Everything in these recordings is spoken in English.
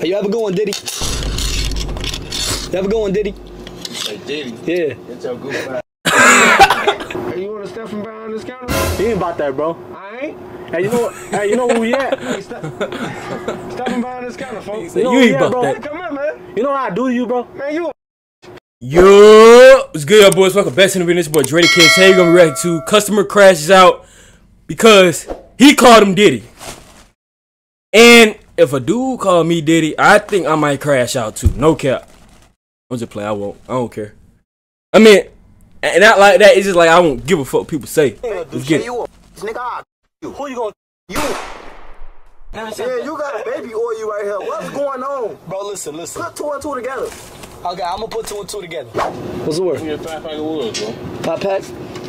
Hey, you ever go on Diddy? You ever go on Diddy? Hey, Diddy, Yeah. get your goof. Hey, you want to step from behind this counter? He ain't about that, bro. I ain't. Hey, you know, hey, you know where we at? Hey, step, step from behind this counter, folks. You know You ain't we at, about bro? that. Come here, man. You know how I do to you, bro? Man, you. Yo, what's good, y'all boys? Welcome back to the video. This boy Dre the Kid. Today we're gonna be reacting to customer crashes out because he called him Diddy. And if a dude called me Diddy, I think I might crash out too. No cap. I'm just playing. I won't. I don't care. I mean, and not like that. It's just like I won't give a fuck what people say. Let's get it. you nigga. Who you gonna? you. Yeah, you got a baby oil you right here. What's going on? Bro, listen, listen. Put two and two together. Okay, I'm gonna put two and two together. What's the word? Give me a five pack of woods, bro. Five pack?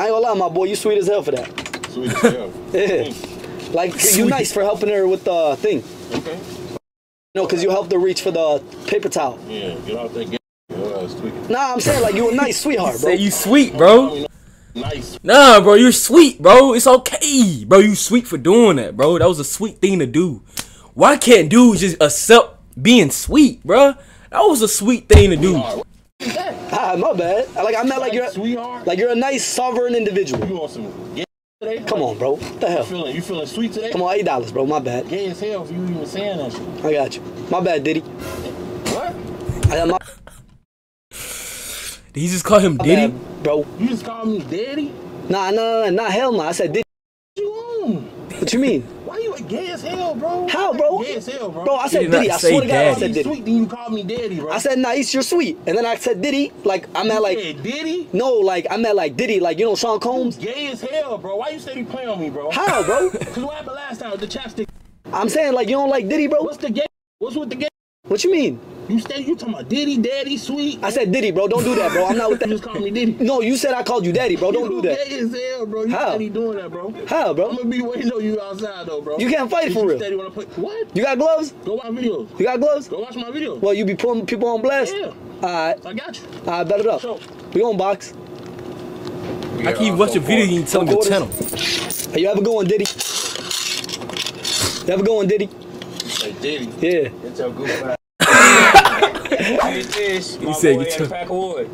I ain't gonna lie, my boy, you sweet as hell for that. Sweet as hell. Yeah. Like, you nice for helping her with the thing. Okay. No, because you helped her reach for the paper towel. Yeah, get off that game. Your. Nah, I'm saying, like, you a nice sweetheart, bro. Say you sweet, bro. Oh, nice. Nah, bro, you're sweet, bro. It's okay, bro. You sweet for doing that, bro. That was a sweet thing to do. Why can't dudes just accept being sweet, bro? That was a sweet thing to do. Ah, my bad. Like, I meant like you're, Sweetheart. like you're a nice, sovereign individual. you want some gay today? Come on, bro. What the hell? You Feeling, you feeling sweet today? Come on, eight dollars, bro. My bad. Gay as hell for you even saying that shit. I got you. My bad, Diddy. What? I, my, Did he just call him my Diddy? bad, bro. You just called me daddy? Nah, nah, nah, nah, hell no. I said Diddy. What you on? What you mean? Why you gay as hell, bro? How, bro? Gay as hell, bro. Bro, I said Diddy. I say swear to God, I said Diddy. sweet, then you called me daddy, bro. I said nice, you're sweet. And then I said Diddy. Like, I meant like, yeah, Diddy? no, like, I meant like Diddy. Like, you know Sean Combs? Gay as hell, bro. Why you steady playing on me, bro? How, bro? Cause what happened last time with the chapstick? I'm saying, like, you don't like Diddy, bro? What's the gay? What's with the gay? What you mean? You steady, you talking about Diddy, daddy, sweet? I said Diddy, bro. Don't do that, bro. I'm not with that. You just that. called me Diddy. No, you said I called you daddy, bro. Don't do You that. Gay as hell, bro. You How? steady doing that, bro. How, I'm bro? gonna be waiting on you outside though, bro. You can't fight If for you real. Steady wanna play. What? You got gloves? Go watch videos. You got gloves? Go watch my videos. Well, you be putting people on blast? Yeah. Alright, I got you. alright, bet it up. Sure. We on box. How can you watch a video and you tell him the channel? Hey, you ever going Diddy? You ever go on Diddy? Hey, Diddy. Yeah. Get your goof ass. He said get your- wood.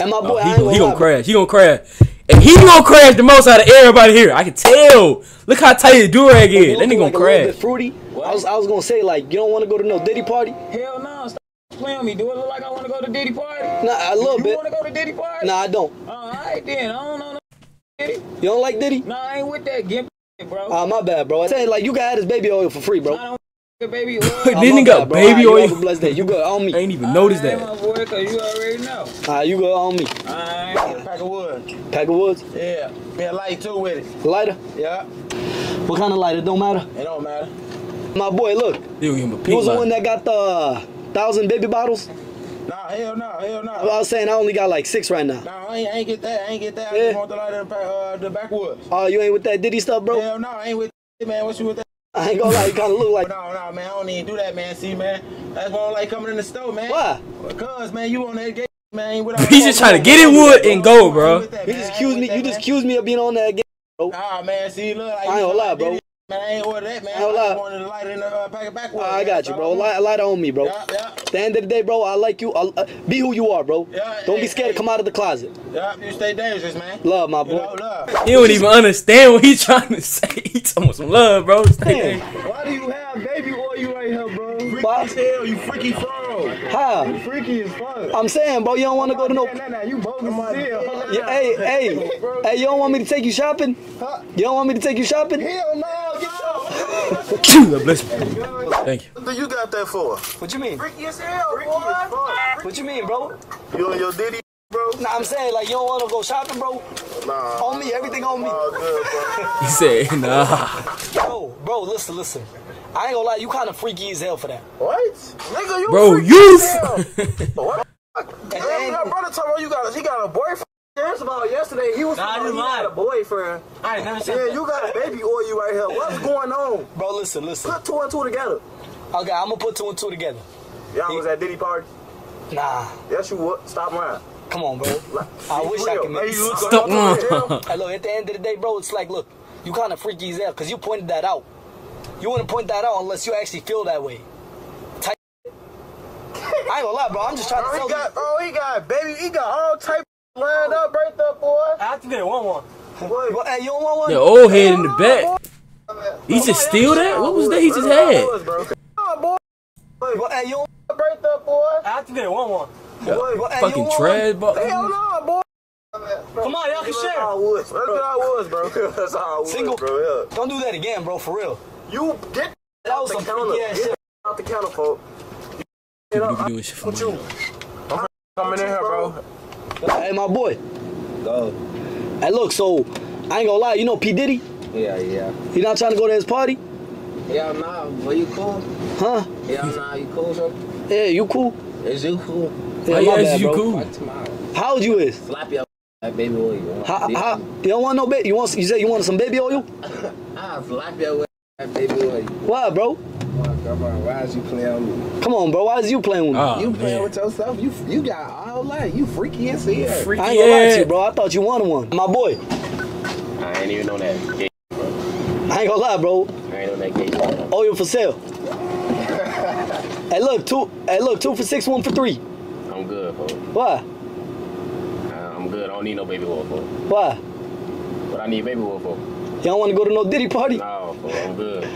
And my boy, Oh, he, gonna he gonna crash. He gonna crash. And he gonna crash the most out of everybody here. I can tell. Look how tight his durag You is. That nigga gonna a little crash. bit fruity. I was, I was gonna say like you don't want to go to no Diddy party. Hell no, stop playing with me. Do it look like I want to go to Diddy party? Nah, a little you bit. want to go to Diddy party? Nah, I don't. Uh, all right then. I don't know no Diddy. You don't like Diddy? Nah, I ain't with that gimp bro. Ah, my bad, bro. I'm saying like you got his baby oil for free, bro. I don't f- baby. Ah, Well, This my nigga baby Alright, you oil. have a blessed. You good on I me. ain't even noticed Alright, that. my boy, cause you already know. Alright, you good on me. Alright. Pack of wood. Pack of woods, Yeah. Me a light too with it. lighter. Yeah. What kind of lighter? Don't matter. It don't matter. My boy, look. They gonna give him a You pink was the one that got the thousand baby bottles. Nah, hell no, hell no. I no. was saying I only got like six right now. Nah, I ain't, I ain't get that. I ain't get that. I just want the light in the, pack, uh, the backwoods. Oh, you ain't with that Diddy stuff, bro. Hell no, I ain't with that, man. What you with that? I ain't gonna lie, you kind of look like. No, no, man. I don't even do that, man. See, man. That's why I don't like coming in the store, man. Why? Because, man, you on that gate, man. ain't He's just trying to get in wood and go, bro. With that, You just I accused me. that, You just man. accused me of being on that game. Nah, man. See, look. Like, I ain't gonna lie, bro. Man, I ain't order that, man. I ain't I wanted the light in the uh, pack of backwoods. I got you, bro. Light, light on me, bro. Yeah, yeah. At the end of the day, bro, I like you. I, uh, be who you are, bro. Yeah, Don't be hey, scared to come out of the closet. Yeah, you stay dangerous, man. Love, my You boy. know, love. He don't even understand what he's trying to say. He talking about some love, bro. Stay Damn. Why do you have baby oil right here, bro? Freaky Why? as hell, you freaky fraud. How? Freaky as fuck. I'm saying, bro, you don't want to go to no. Nah, nah, nah, you bogus as hell. Hey, hey, hey, you don't want me to take you shopping? Huh? You don't want me to take you shopping? Hell no, get your God bless you. Thank you. What do you got that for? What you mean? Freaky as hell, boy. What you mean, bro? You on your Diddy, bro? Nah, I'm saying like you don't want to go shopping, bro. Nah. On me, everything on me. All good, bro. He said, nah. Bro, bro, listen, listen. I ain't gonna lie, you kind of freaky as hell for that. What? Nigga, you Bro, freaky you. as hell. What? Damn, your brother told me you got a, he got a boyfriend. First of all, yesterday he was Nah, talking you he lied. got a boyfriend. I ain't never said Yeah, that. you got a baby or you right here. What's going on? Bro, listen, listen. Put two and two together. Okay, I'm gonna put two and two together. Y'all was at Diddy party? Nah, Yes, you would. Stop lying. come on, bro. I wish I could make Hey, you Stop. lying. Hey, look, at the end of the day, bro, it's like, look, You kind of freaky as hell because you pointed that out. You wouldn't point that out unless you actually feel that way. Type. I ain't gonna lie, bro. I'm just trying to Bro, tell he got, you. bro, he got, baby, he got all type lined up right there, boy. I think they want one. Well, hey, you don't want one? The old head in the back. He just steal that? What was that he just had? Oh, boy, Well, hey, you don't. right there, boy. I think they one. Well, hey, you Fucking don't want trash, but Hell no, boy. Come on, y'all can share. I was. That's what I was, bro. That's how I was, Single. bro. Yeah. Don't do that again, bro. For real. You get That was the counter. freaky ass Get shit. out the counter, folks. people do be doing shit for money. Coming in here, bro. Hey, my boy. Go. Hey, look. So I ain't gonna lie. You know P Diddy? Yeah, yeah. He not trying to go to his party, Yeah, nah, but you cool? huh? Yeah, nah, you cool, so? Yeah, you cool? Is you cool? Yeah, Why my you bad, ask you bro. cool? How old you is? Slap your that baby oil. You want? How, how, you don't want no baby? You want? You said you want some baby oil? Ah, slap your that baby oil. Why, bro? Come on, why is you playing on me? Come on, bro. Why is you playing with me? Oh, You playing man. with yourself? You you got all that. You freaky and see it. Freaky I ain't gonna lie to you, bro. I thought you wanted one. My boy. I ain't even know that. Gay, bro. I ain't gonna lie, bro. I ain't know that gay. bro. Oil for sale. hey, look, two. Hey, look, two for six, one for three. I'm good, folks. Why? Uh, I'm good. I don't need no baby oil, folks. Why? What I need baby oil for? You don't want to go to no Diddy party? No, folks, I'm good.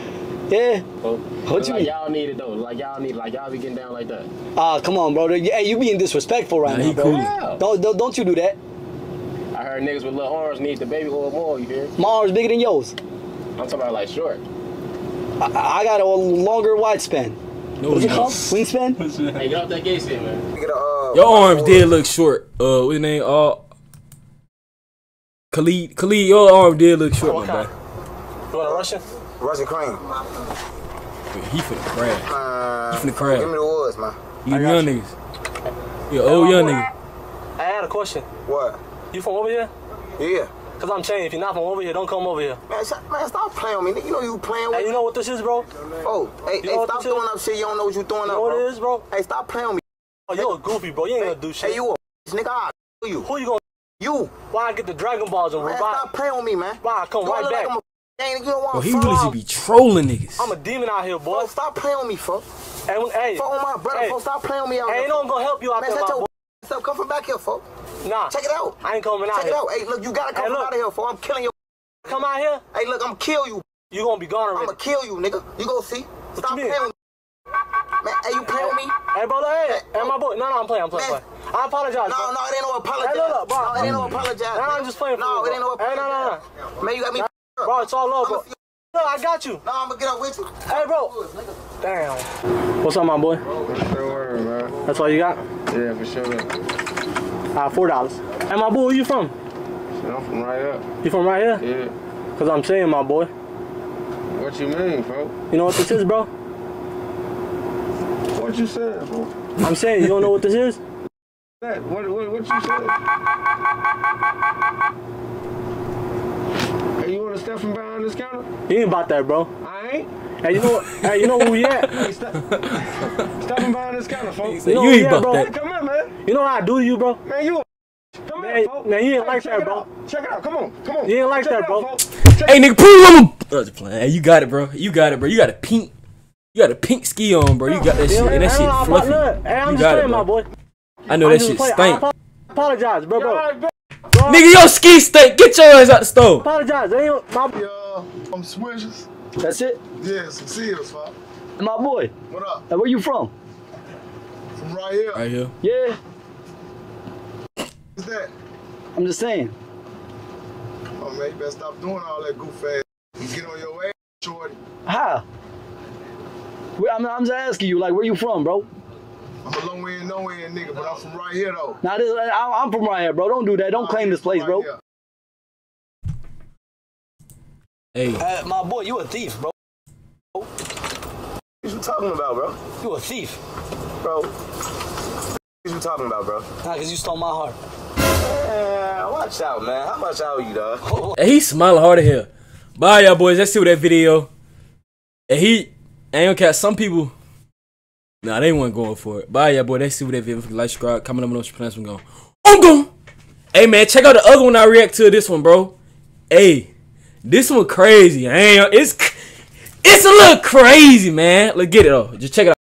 Yeah. Folks. What you like mean? y'all need it though. Like y'all need, like y'all be getting down like that. Ah, come on, bro. Hey, you being disrespectful right Nah, now, bro. cool. Yeah. Don't, don't don't you do that. I heard niggas with little arms need the baby oil more. You hear? My arm's bigger than yours. I'm talking about like short. I, I got a longer wingspan. No, What's it called? don't. Wingspan? Hey, get off that gay shit, man. Get a, uh, Your arms did look short. Uh, what's your name? Uh, Khalid. Khalid, your arm did look short, my Okay. boy. You want a Russian? Russian cream. He finna crash. Uh, He finna crash. Give me the woods, man. You I young you. niggas. You old young nigga. I had a question. What? You from over here? Yeah. Cause I'm saying if you're not from over here, don't come over here. Man, stop, man, stop playing with me. You know you playing with Hey, you know what this is, bro? Oh, hey, You hey, stop this is? throwing up shit. You don't know what you throwing You up, know what bro. it is, bro? Hey, stop playing with me. Oh, you a goofy, bro. You ain't Hey, gonna do shit. Hey, you a nigga. I'll kill you. Who you gonna? You. Why I get the Dragon Balls and Man, revive? stop playing with me, man. Why I come You right look back? Like I'm you don't want Bro, he really should be trolling niggas. I'm a demon out here, boy. Bro, stop playing with me, fuck. Hey, when- hey, Fuck on my brother, Hey. fuck. Stop playing with me out hey, there. ain't no one gonna help you out Man, there, shut my your boy. stuff. Come from back here, fuck. Nah, Check it out. I ain't coming out Check it out. Hey, look, you gotta come Hey, from look. out of here, fuck. I'm killing you. Come out here, Hey, look, I'm kill you. you gonna be gone already. I'ma kill you, nigga. You go see. Stop playing with me. Man, hey, you playing with me? Hey, bro, hey, hey, my oh. boy. No, no, I'm playing, I'm playing. I'm playing. I apologize. No, bro. no, it ain't no apologize. Hey, look, look, bro. No, it ain't no apologize. No, I'm just playing for No, you, it ain't no bro. Hey, no, apologize. no, Man, you got me. F***ed up. Bro, it's all over. No, I'ma- Look, I got you. No, I'm gonna get up with you. Hey, bro. Damn. What's up, my boy? That's all you got? Yeah, for sure. Uh, four dollars. Hey, my boy, where you from? I'm from right up. You from right here? Yeah. Cause I'm saying, my boy. What you mean, bro? You know what this is, bro? What you said, bro? I'm saying, you don't know what this is? That, what, what, what you said? Hey, you step from behind this counter? You ain't about that, bro. I ain't. Hey, you know, hey, you know where we at? Hey, step, step from behind this counter, folks. Say, know you what, ain't about bro. that. Come here, man. You know what I do to you, bro? Man, you a Come Man, here, folks. man, you ain't Hey, like that, bro. out. Check it out. Come on. Come on. You ain't like Check that, it out, bro. Hey, nigga, prove him. I was just playing. Hey, you got it, bro. You got it, bro. You got a pink. You got a pink ski on, bro. You got that You shit, know, and that shit fluffy. look, Hey, I'm You just got it, playing, my boy. I know I'm that just shit playing. I stink. apo- apologize, bro, bro. Right. Nigga, your ski stink. Get your ass out the stove. Apologize. That ain't my. Yeah, I'm Swishers. That's it? Yeah, some seals, fuck. My boy. What up? Hey, where you from? From right here. Right here. Yeah. What's that? I'm just saying. Oh, man, you better stop doing all that goof ass. You get on your ass, shorty. How? I'm, I'm just asking you, like, where you from, bro? I'm a low end, no end nigga, but I'm from right here, though. Now, this, I, I'm from right here, bro. Don't do that. Don't claim this place, bro. Here. Hey, Uh, my boy, you a thief, bro. What you talking about, bro? You a thief. Bro. What you talking about, bro? Nah, because you stole my heart. Man, watch out, man. How much I owe you, dog? hey, he smiling hard at here. Bye, y'all boys. Let's see what that video. And he ain't gonna catch some people. Nah, they weren't going for it. Bye, y'all boy. Let's see what that video. Like, subscribe, comment on those plans. I'm going. I'm going. Hey man, check out the other one I react to. This one, bro. Hey, This one crazy. Ain't, it's it's a little crazy, man. Let's get it though. Just check it out.